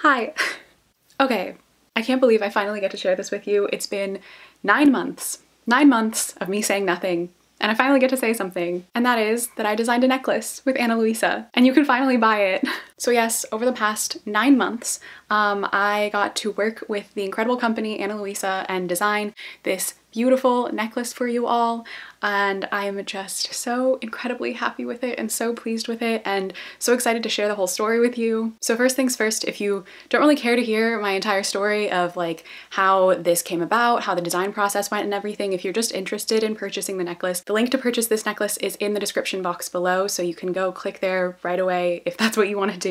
Hi. okay, I can't believe I finally get to share this with you. It's been nine months, nine months of me saying nothing, and I finally get to say something, and that is that I designed a necklace with Ana Luisa, and you can finally buy it. So yes, over the past nine months, um, I got to work with the incredible company Ana Luisa and design this beautiful necklace for you all and I'm just so incredibly happy with it and so pleased with it and so excited to share the whole story with you. So first things first, if you don't really care to hear my entire story of like how this came about, how the design process went and everything, if you're just interested in purchasing the necklace, the link to purchase this necklace is in the description box below so you can go click there right away if that's what you want to do.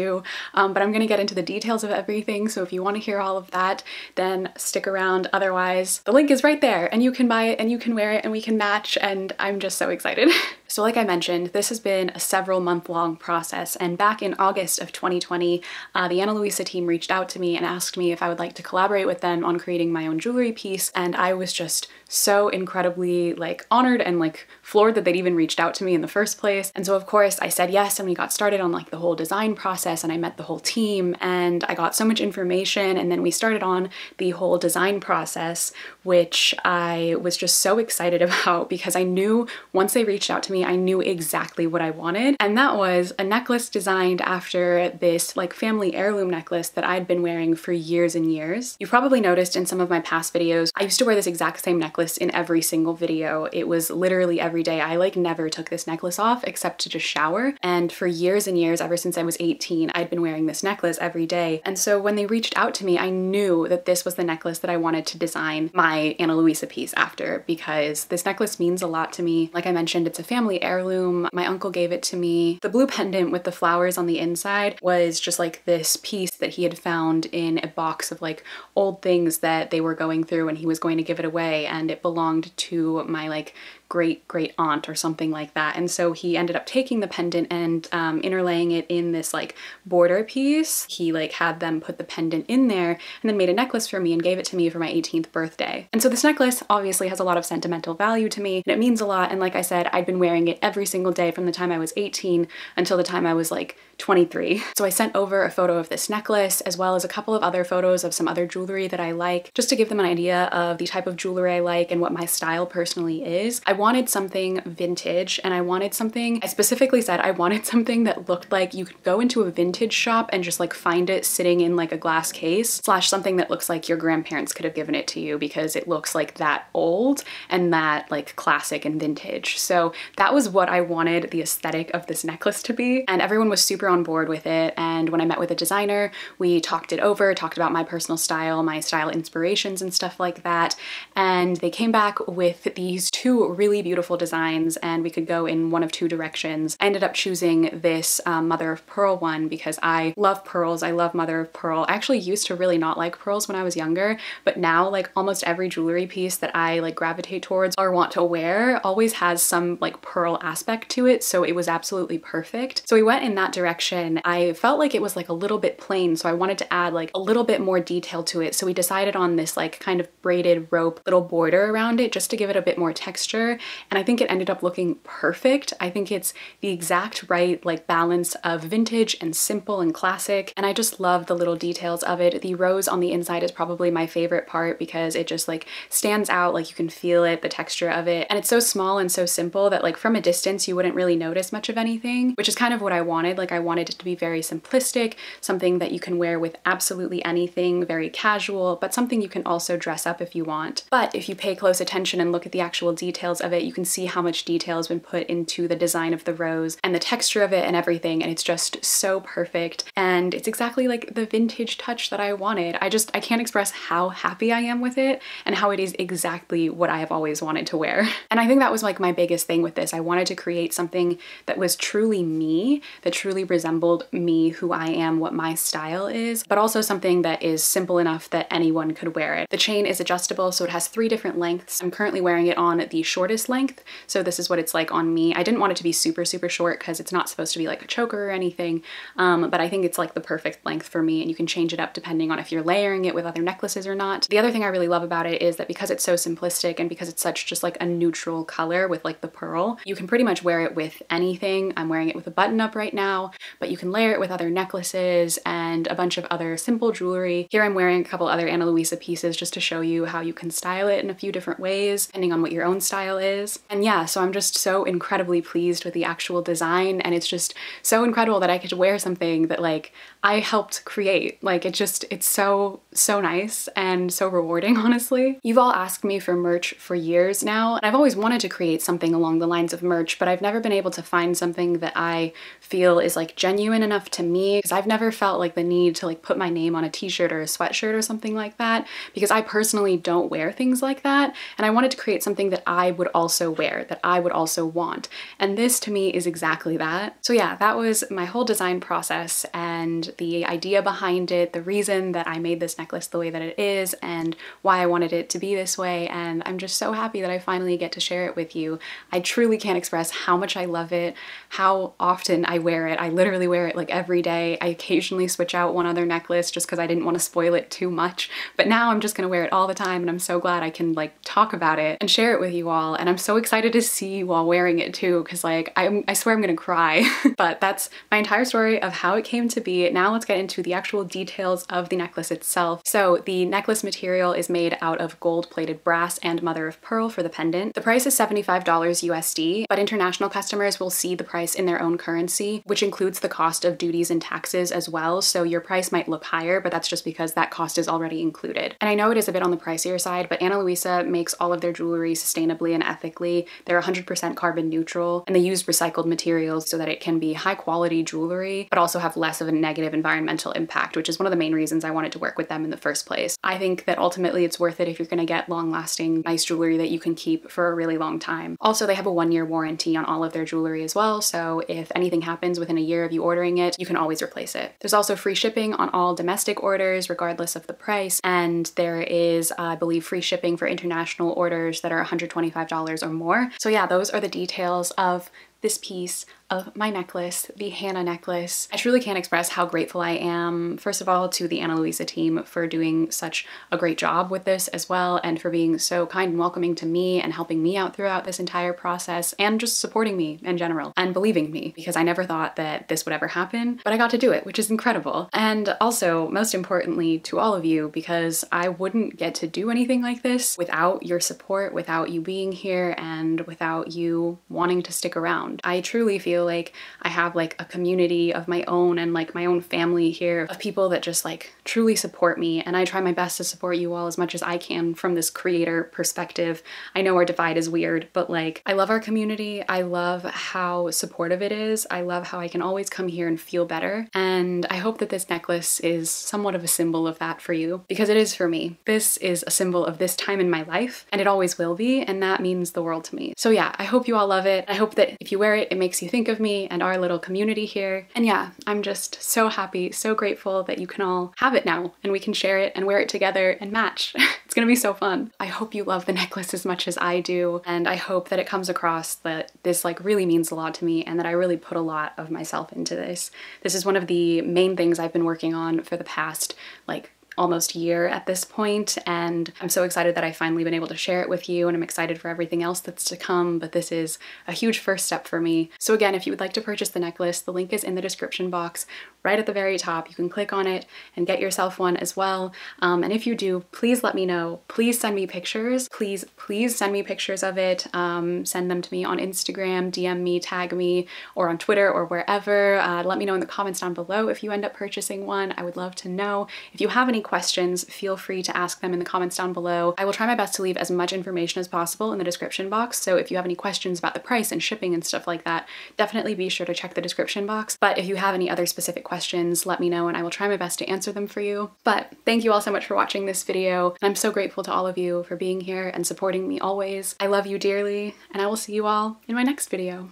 Um, but I'm going to get into the details of everything so if you want to hear all of that then stick around. Otherwise the link is right there and you can buy it and you can wear it and we can match and I'm just so excited. So like I mentioned, this has been a several month long process. And back in August of 2020, uh, the Ana Luisa team reached out to me and asked me if I would like to collaborate with them on creating my own jewelry piece. And I was just so incredibly like honored and like floored that they'd even reached out to me in the first place. And so of course I said yes and we got started on like the whole design process and I met the whole team and I got so much information. And then we started on the whole design process which I was just so excited about because I knew once they reached out to me I knew exactly what I wanted. And that was a necklace designed after this like family heirloom necklace that I'd been wearing for years and years. You probably noticed in some of my past videos, I used to wear this exact same necklace in every single video. It was literally every day. I like never took this necklace off except to just shower. And for years and years, ever since I was 18, I'd been wearing this necklace every day. And so when they reached out to me, I knew that this was the necklace that I wanted to design my Ana Luisa piece after because this necklace means a lot to me. Like I mentioned, it's a family family heirloom. My uncle gave it to me. The blue pendant with the flowers on the inside was just like this piece that he had found in a box of like old things that they were going through and he was going to give it away and it belonged to my like great great aunt or something like that. And so he ended up taking the pendant and um, interlaying it in this like border piece. He like had them put the pendant in there and then made a necklace for me and gave it to me for my 18th birthday. And so this necklace obviously has a lot of sentimental value to me and it means a lot. And like I said, I'd been wearing it every single day from the time I was 18 until the time I was like 23. So I sent over a photo of this necklace as well as a couple of other photos of some other jewelry that I like just to give them an idea of the type of jewelry I like and what my style personally is. I wanted something vintage and I wanted something, I specifically said I wanted something that looked like you could go into a vintage shop and just like find it sitting in like a glass case slash something that looks like your grandparents could have given it to you because it looks like that old and that like classic and vintage. So that was what I wanted the aesthetic of this necklace to be and everyone was super on board with it. And when I met with a designer, we talked it over, talked about my personal style, my style inspirations and stuff like that. And they came back with these two really beautiful designs and we could go in one of two directions. I ended up choosing this um, mother of pearl one because I love pearls. I love mother of pearl. I actually used to really not like pearls when I was younger, but now like almost every jewelry piece that I like gravitate towards or want to wear always has some like pearl aspect to it. So it was absolutely perfect. So we went in that direction I felt like it was like a little bit plain, so I wanted to add like a little bit more detail to it. So we decided on this like kind of braided rope little border around it just to give it a bit more texture. And I think it ended up looking perfect. I think it's the exact right like balance of vintage and simple and classic. And I just love the little details of it. The rose on the inside is probably my favorite part because it just like stands out, like you can feel it, the texture of it. And it's so small and so simple that like from a distance you wouldn't really notice much of anything, which is kind of what I wanted. Like I wanted it to be very simplistic, something that you can wear with absolutely anything, very casual, but something you can also dress up if you want. But if you pay close attention and look at the actual details of it, you can see how much detail has been put into the design of the rose and the texture of it and everything, and it's just so perfect. And it's exactly like the vintage touch that I wanted. I just, I can't express how happy I am with it and how it is exactly what I have always wanted to wear. And I think that was like my biggest thing with this. I wanted to create something that was truly me, that truly resembled me, who I am, what my style is, but also something that is simple enough that anyone could wear it. The chain is adjustable, so it has three different lengths. I'm currently wearing it on the shortest length. So this is what it's like on me. I didn't want it to be super, super short because it's not supposed to be like a choker or anything. Um, but I think it's like the perfect length for me and you can change it up depending on if you're layering it with other necklaces or not. The other thing I really love about it is that because it's so simplistic and because it's such just like a neutral color with like the pearl, you can pretty much wear it with anything. I'm wearing it with a button up right now, but you can layer it with other necklaces and a bunch of other simple jewelry. Here I'm wearing a couple other Ana Luisa pieces just to show you how you can style it in a few different ways, depending on what your own style is. And yeah, so I'm just so incredibly pleased with the actual design and it's just so incredible that I could wear something that like I helped create. Like it just, it's so, so nice and so rewarding, honestly. You've all asked me for merch for years now, and I've always wanted to create something along the lines of merch, but I've never been able to find something that I feel is like genuine enough to me because I've never felt like the need to like put my name on a t-shirt or a sweatshirt or something like that because I personally don't wear things like that and I wanted to create something that I would also wear, that I would also want. And this to me is exactly that. So yeah, that was my whole design process and the idea behind it, the reason that I made this necklace the way that it is and why I wanted it to be this way and I'm just so happy that I finally get to share it with you. I truly can't express how much I love it, how often I wear it. I literally wear it like every day. I occasionally switch out one other necklace just because I didn't want to spoil it too much but now I'm just gonna wear it all the time and I'm so glad I can like talk about it and share it with you all and I'm so excited to see you wearing it too because like I'm, I swear I'm gonna cry. but that's my entire story of how it came to be. Now let's get into the actual details of the necklace itself. So the necklace material is made out of gold plated brass and mother of pearl for the pendant. The price is $75 USD, but international customers will see the price in their own currency, which includes the cost of duties and taxes as well. So your price might look higher, but that's just because that cost is already included. And I know it is a bit on the pricier side, but Ana Luisa makes all of their jewelry sustainably and ethically. They're 100% carbon neutral and they use recycled materials so that it can be high quality jewelry, but also have less of a negative environmental impact, which is one of the main reasons I wanted to work with them in the first place. I think that ultimately it's worth it if you're gonna get long lasting, nice jewelry that you can keep for a really long time. Also, they have a one year warranty on all of their jewelry as well. So if anything happens within a year of you ordering it, you can always replace it. There's also free shipping on all domestic orders, regardless of the price. And there is, uh, I believe, free shipping for international orders that are $125 or more. So yeah, those are the details of this piece of my necklace, the Hannah necklace. I truly can't express how grateful I am, first of all, to the Ana Luisa team for doing such a great job with this as well, and for being so kind and welcoming to me and helping me out throughout this entire process, and just supporting me in general, and believing me, because I never thought that this would ever happen, but I got to do it, which is incredible. And also, most importantly, to all of you, because I wouldn't get to do anything like this without your support, without you being here, and without you wanting to stick around. I truly feel feel like I have like a community of my own and like my own family here of people that just like truly support me and I try my best to support you all as much as I can from this creator perspective. I know our divide is weird, but like I love our community. I love how supportive it is. I love how I can always come here and feel better. And I hope that this necklace is somewhat of a symbol of that for you because it is for me. This is a symbol of this time in my life and it always will be and that means the world to me. So yeah, I hope you all love it. I hope that if you wear it, it makes you think think of me and our little community here. And yeah, I'm just so happy, so grateful that you can all have it now and we can share it and wear it together and match. it's gonna be so fun. I hope you love the necklace as much as I do and I hope that it comes across that this like really means a lot to me and that I really put a lot of myself into this. This is one of the main things I've been working on for the past like almost year at this point and I'm so excited that I've finally been able to share it with you and I'm excited for everything else that's to come but this is a huge first step for me. So again if you would like to purchase the necklace the link is in the description box right at the very top. You can click on it and get yourself one as well um, and if you do please let me know. Please send me pictures. Please please send me pictures of it. Um, send them to me on Instagram, DM me, tag me or on Twitter or wherever. Uh, let me know in the comments down below if you end up purchasing one. I would love to know. If you have any questions, feel free to ask them in the comments down below. I will try my best to leave as much information as possible in the description box, so if you have any questions about the price and shipping and stuff like that, definitely be sure to check the description box. But if you have any other specific questions, let me know and I will try my best to answer them for you. But thank you all so much for watching this video. I'm so grateful to all of you for being here and supporting me always. I love you dearly, and I will see you all in my next video.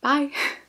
Bye!